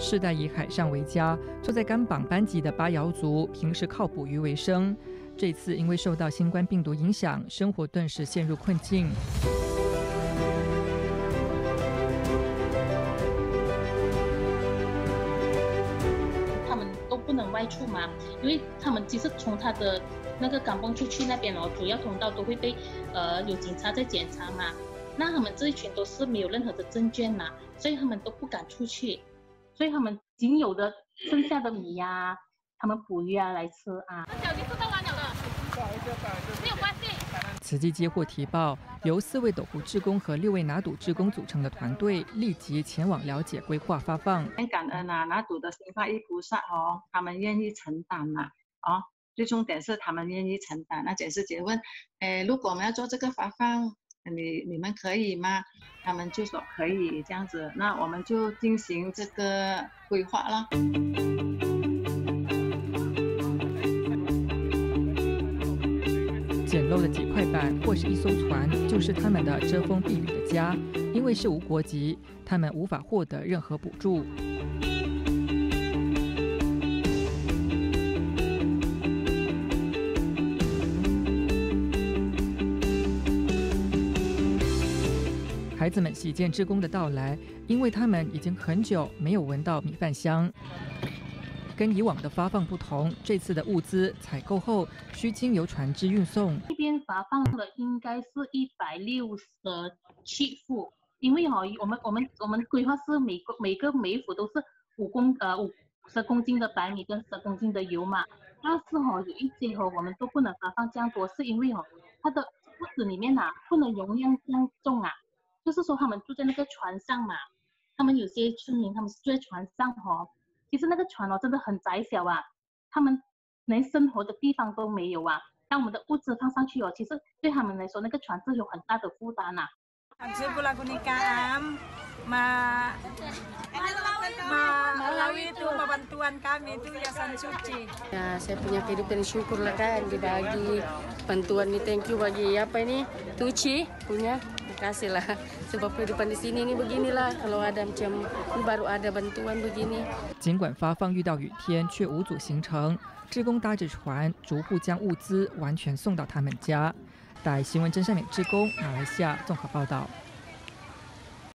世代以海上为家，坐在甘榜班级的巴瑶族，平时靠捕鱼为生。这次因为受到新冠病毒影响，生活顿时陷入困境。他们都不能外出嘛，因为他们其实从他的那个港崩出去那边哦，主要通道都会被呃有警察在检查嘛。那他们这一群都是没有任何的证件嘛，所以他们都不敢出去，所以他们仅有的剩下的米呀，他们捕鱼啊来吃啊。没有关系。慈济接获提报，由四位斗湖志工和六位拿赌志工组成的团队立即前往了解规划发放。很感恩啊，拿赌的心发一菩萨哦，他们愿意承担嘛，哦，最重点是他们愿意承担。那解释姐问，诶，如果我们要做这个发放，你你们可以吗？他们就说可以这样子，那我们就进行这个规划了。简陋的几块板或是一艘船，就是他们的遮风避雨的家。因为是无国籍，他们无法获得任何补助。孩子们喜见职工的到来，因为他们已经很久没有闻到米饭香。跟以往的发放不同，这次的物资采购后需经由船只运送。这边发放的应该是一百六十七副，因为哈，我们我们我们规划是每个每个每一副都是五公呃五十公斤的白米跟十公斤的油嘛。但是哈，有一些哈我们都不能发放这样多，是因为哈它的屋子里面呐不能容量这样重啊，就是说他们住在那个船上嘛，他们有些村民他们是住在船上哦。其实那个船哦，真的很窄小啊，他们连生活的地方都没有啊。当我们的物资放上去哦，其实对他们来说，那个船是有很大的负担呐。Ya, saya punya kehidupan syukurlah kan dibagi bantuan ni. Thank you bagi apa ini? Tuci punya. Kasih lah. Sebab kehidupan di sini ini beginilah. Kalau ada macam baru ada bantuan begini. 尽管发放遇到雨天，却无阻行程。职工搭着船，逐步将物资完全送到他们家。待新闻真善美职工马来西亚综合报道。